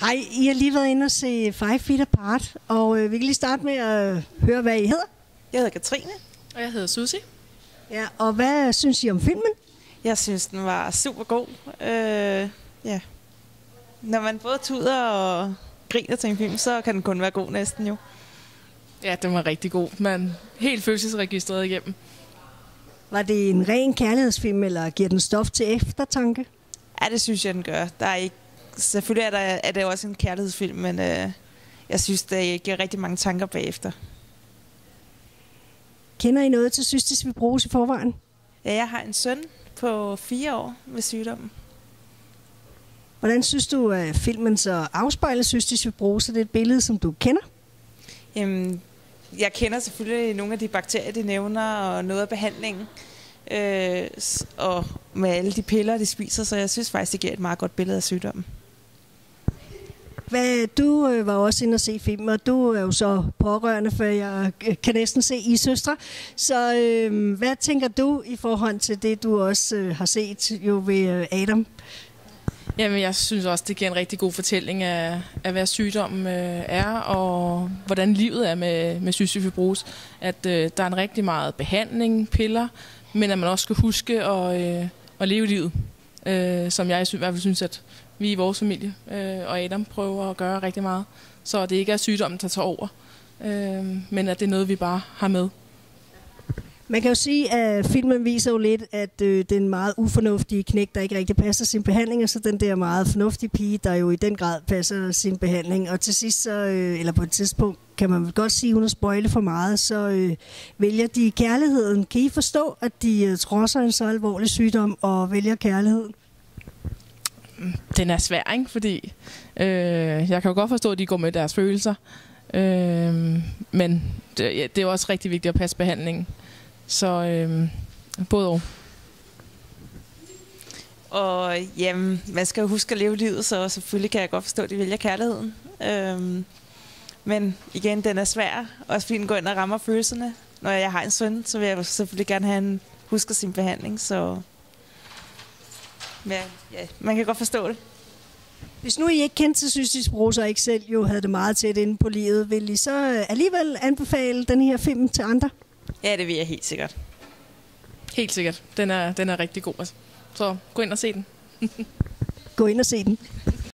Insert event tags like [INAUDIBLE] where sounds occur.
Hej, I har lige været inde og se Five Feet Apart, og øh, vi kan lige starte med at høre, hvad I hedder. Jeg hedder Katrine. Og jeg hedder Susi. Ja, og hvad synes I om filmen? Jeg synes, den var super god. Øh, ja. Når man både tuder og griner til en film, så kan den kun være god næsten jo. Ja, den var rigtig god. Man helt følelsesregistreret igennem. Var det en ren kærlighedsfilm, eller giver den stof til eftertanke? Ja, det synes jeg, den gør. Der er ikke... Selvfølgelig er, der, er det også en kærlighedsfilm, men øh, jeg synes, det giver rigtig mange tanker bagefter. Kender I noget til cystisk fibrose i forvejen? Ja, jeg har en søn på fire år med sygdommen. Hvordan synes du, at filmen så afspejler cystisk fibrose? Det er et billede, som du kender? Jamen, jeg kender selvfølgelig nogle af de bakterier, de nævner, og noget af behandlingen. Øh, og med alle de piller, de spiser, så jeg synes faktisk, det giver et meget godt billede af sygdommen. Hvad, du øh, var også inde og se filmen, og du er jo så pårørende, for jeg øh, kan næsten se I søstre. Så øh, hvad tænker du i forhold til det, du også øh, har set jo ved øh, Adam? Jamen, jeg synes også, det giver en rigtig god fortælling af, af hvad sygdommen øh, er, og hvordan livet er med, med cystisk fibrose. At øh, der er en rigtig meget behandling, piller, men at man også skal huske at, øh, at leve livet. Øh, som jeg i hvert fald synes, at vi i vores familie øh, og Adam prøver at gøre rigtig meget. Så det ikke er sygdommen, der tager over, øh, men at det er noget, vi bare har med. Man kan jo sige, at filmen viser jo lidt, at øh, den meget ufornuftige knæk, der ikke rigtig passer sin behandling, og så den der meget fornuftige pige, der jo i den grad passer sin behandling. Og til sidst, så, øh, eller på et tidspunkt, kan man vel godt sige, uden at spoile for meget, så øh, vælger de kærligheden. Kan I forstå, at de øh, trodser en så alvorlig sygdom og vælger kærligheden? den er svær, ikke? Fordi øh, jeg kan jo godt forstå, at de går med deres følelser. Øh, men det, ja, det er også rigtig vigtigt at passe behandlingen. Så øh, både og. Og jamen, man skal jo huske at leve livet, så selvfølgelig kan jeg godt forstå, at de vælger kærligheden. Øhm, men igen, den er svær, også fordi den går ind og rammer følelserne. Når jeg har en søn, så vil jeg jo selvfølgelig gerne have, at han husker sin behandling, så ja, ja, man kan godt forstå det. Hvis nu I ikke kendte til cystisk fibrose og ikke selv jo havde det meget tæt inde på livet, vil I så øh, alligevel anbefale den her film til andre? Ja, det vil jeg helt sikkert. Helt sikkert. Den er, den er rigtig god. Altså. Så gå ind og se den. [LAUGHS] Gå ind og se den.